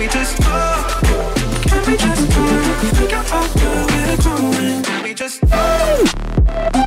we just talk? Can we just talk? We're going. Can we just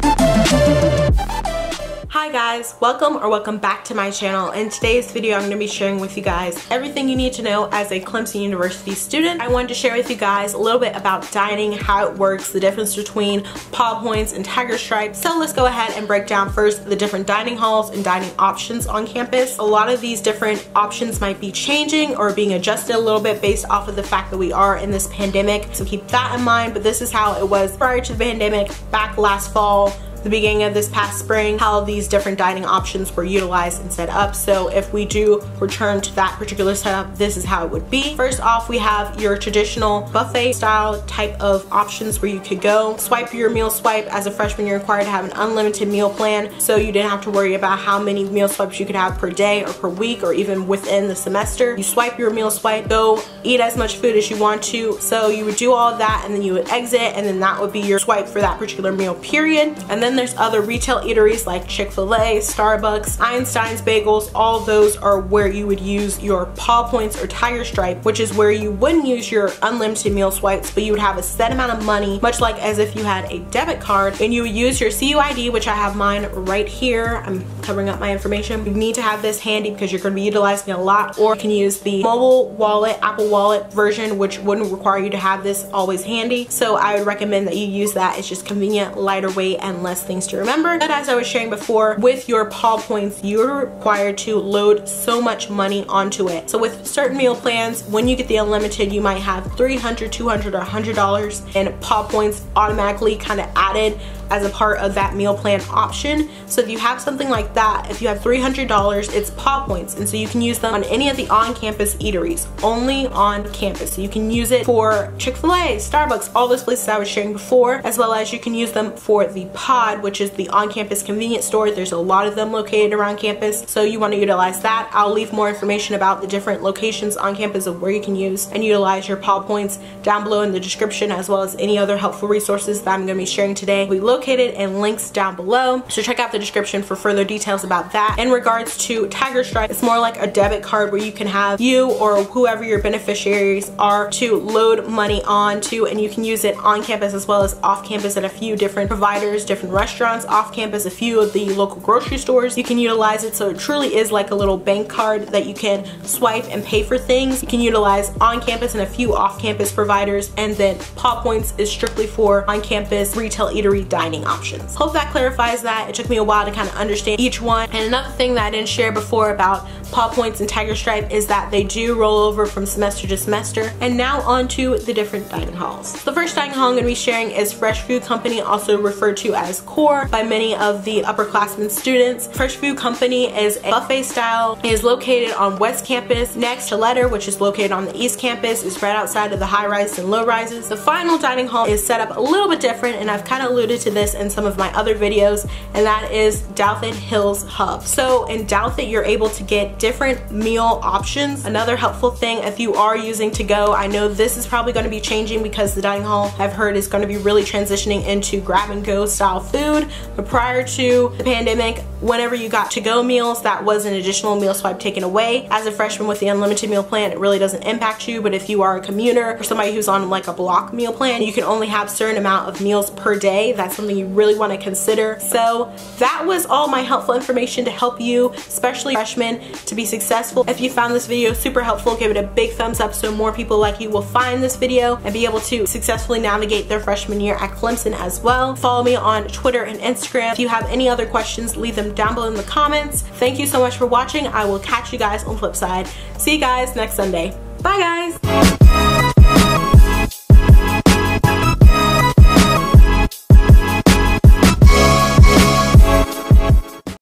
Hi guys, welcome or welcome back to my channel. In today's video, I'm to be sharing with you guys everything you need to know as a Clemson University student. I wanted to share with you guys a little bit about dining, how it works, the difference between Paw Points and Tiger Stripes. So let's go ahead and break down first the different dining halls and dining options on campus. A lot of these different options might be changing or being adjusted a little bit based off of the fact that we are in this pandemic. So keep that in mind, but this is how it was prior to the pandemic back last fall the beginning of this past spring how these different dining options were utilized and set up. So if we do return to that particular setup, this is how it would be. First off, we have your traditional buffet style type of options where you could go swipe your meal swipe. As a freshman, you're required to have an unlimited meal plan. So you didn't have to worry about how many meal swipes you could have per day or per week or even within the semester. You swipe your meal swipe, go eat as much food as you want to. So you would do all of that and then you would exit and then that would be your swipe for that particular meal period. And then then there's other retail eateries like Chick-fil-A, Starbucks, Einstein's Bagels. All those are where you would use your Paw Points or Tiger Stripe, which is where you wouldn't use your unlimited meal swipes, but you would have a set amount of money, much like as if you had a debit card, and you would use your CUID, which I have mine right here. I'm covering up my information. You need to have this handy because you're going to be utilizing a lot, or you can use the mobile wallet, Apple Wallet version, which wouldn't require you to have this always handy. So I would recommend that you use that. It's just convenient, lighter weight, and less things to remember. But as I was sharing before, with your Paw Points, you're required to load so much money onto it. So with certain meal plans, when you get the unlimited, you might have 300, 200, or $100 in Paw Points automatically kind of added as a part of that meal plan option. So if you have something like that, if you have $300, it's Paw Points. And so you can use them on any of the on-campus eateries, only on campus. So you can use it for Chick-fil-A, Starbucks, all those places I was sharing before, as well as you can use them for the pod, which is the on-campus convenience store. There's a lot of them located around campus. So you wanna utilize that. I'll leave more information about the different locations on campus of where you can use and utilize your Paw Points down below in the description, as well as any other helpful resources that I'm gonna be sharing today. We look located and links down below. So check out the description for further details about that. In regards to Tiger Stripe, it's more like a debit card where you can have you or whoever your beneficiaries are to load money onto and you can use it on campus as well as off campus at a few different providers, different restaurants, off campus, a few of the local grocery stores. You can utilize it so it truly is like a little bank card that you can swipe and pay for things. You can utilize on campus and a few off campus providers and then Paw Points is strictly for on campus retail eatery dining dining options. Hope that clarifies that. It took me a while to kind of understand each one. And another thing that I didn't share before about Paw Points and Tiger Stripe is that they do roll over from semester to semester. And now on to the different dining halls. The first dining hall I'm to be sharing is Fresh Food Company, also referred to as CORE by many of the upperclassmen students. Fresh Food Company is a buffet style. Is located on West Campus next to Letter, which is located on the East Campus. is right outside of the high rises and low rises. The final dining hall is set up a little bit different and I've kind of alluded to this in some of my other videos and that is Douthit Hills Hub. So in Douthit you're able to get different meal options. Another helpful thing if you are using to go, I know this is probably going to be changing because the dining hall I've heard is going to be really transitioning into grab and go style food. But prior to the pandemic, whenever you got to go meals, that was an additional meal swipe taken away. As a freshman with the unlimited meal plan, it really doesn't impact you. But if you are a commuter or somebody who's on like a block meal plan, you can only have certain amount of meals per day. That's something you really want to consider. So that was all my helpful information to help you, especially freshmen, to be successful. If you found this video super helpful, give it a big thumbs up so more people like you will find this video and be able to successfully navigate their freshman year at Clemson as well. Follow me on Twitter and Instagram. If you have any other questions, leave down below in the comments. Thank you so much for watching. I will catch you guys on flip side. See you guys next Sunday. Bye guys!